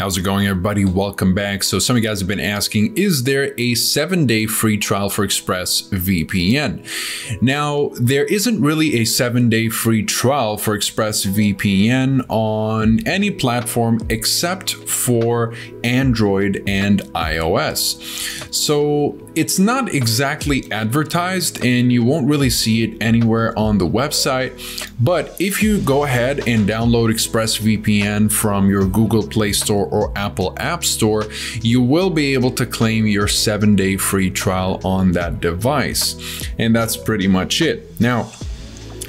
How's it going, everybody? Welcome back. So, some of you guys have been asking, is there a seven day free trial for ExpressVPN? Now, there isn't really a seven day free trial for ExpressVPN on any platform except for Android and iOS. So, it's not exactly advertised and you won't really see it anywhere on the website. But if you go ahead and download ExpressVPN from your Google Play Store or Apple App Store, you will be able to claim your seven day free trial on that device. And that's pretty much it. Now,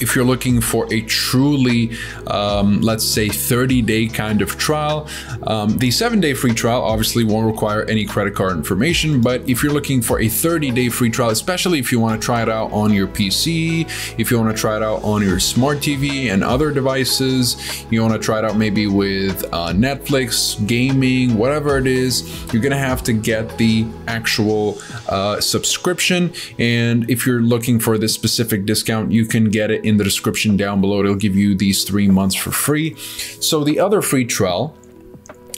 if you're looking for a truly, um, let's say, 30 day kind of trial, um, the seven day free trial obviously won't require any credit card information. But if you're looking for a 30 day free trial, especially if you want to try it out on your PC, if you want to try it out on your smart TV and other devices, you want to try it out maybe with uh, Netflix, gaming, whatever it is, you're going to have to get the actual uh, subscription. And if you're looking for this specific discount, you can get it in the description down below. It'll give you these three months for free. So the other free trial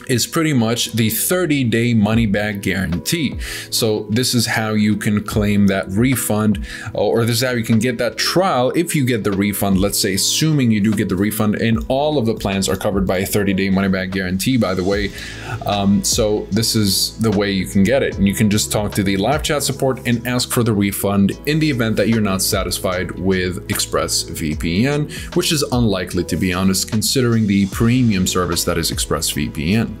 is pretty much the 30 day money back guarantee. So this is how you can claim that refund or this is how you can get that trial if you get the refund, let's say assuming you do get the refund and all of the plans are covered by a 30 day money back guarantee by the way. Um, so this is the way you can get it and you can just talk to the live chat support and ask for the refund in the event that you're not satisfied with ExpressVPN, which is unlikely to be honest considering the premium service that is ExpressVPN.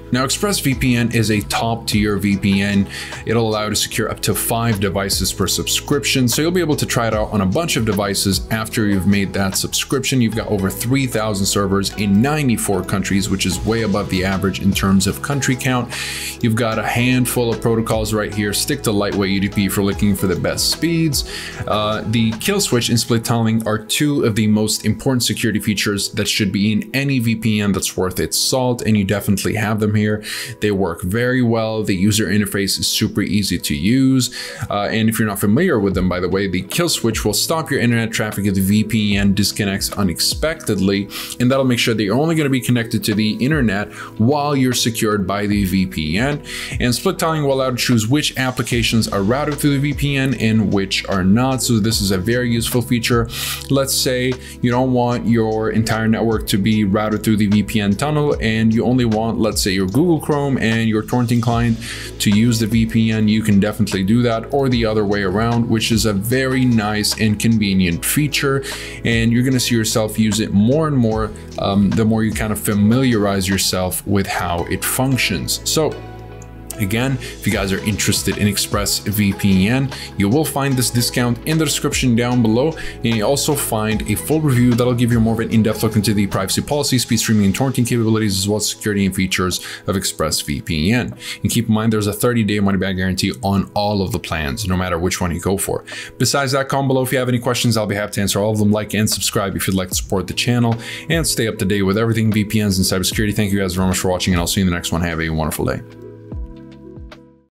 Now, ExpressVPN is a top tier VPN. It'll allow you to secure up to five devices per subscription. So you'll be able to try it out on a bunch of devices after you've made that subscription. You've got over 3,000 servers in 94 countries, which is way above the average in terms of country count. You've got a handful of protocols right here. Stick to Lightway UDP for looking for the best speeds. Uh, the kill switch and split tunneling are two of the most important security features that should be in any VPN that's worth its salt, and you definitely have them here here. They work very well. The user interface is super easy to use. Uh, and if you're not familiar with them, by the way, the kill switch will stop your internet traffic if the VPN disconnects unexpectedly. And that'll make sure that you're only going to be connected to the internet while you're secured by the VPN. And split tunneling will allow to choose which applications are routed through the VPN and which are not. So this is a very useful feature. Let's say you don't want your entire network to be routed through the VPN tunnel and you only want, let's say, your Google Chrome and your torrenting client to use the VPN, you can definitely do that or the other way around, which is a very nice and convenient feature. And you're going to see yourself use it more and more um, the more you kind of familiarize yourself with how it functions. So Again, if you guys are interested in ExpressVPN, you will find this discount in the description down below. And you also find a full review that'll give you more of an in-depth look into the privacy policy, speed streaming and torrenting capabilities, as well as security and features of ExpressVPN. And keep in mind, there's a 30-day money-back guarantee on all of the plans, no matter which one you go for. Besides that, comment below if you have any questions. I'll be happy to answer all of them. Like and subscribe if you'd like to support the channel and stay up to date with everything VPNs and cybersecurity. Thank you guys very much for watching, and I'll see you in the next one. Have a wonderful day.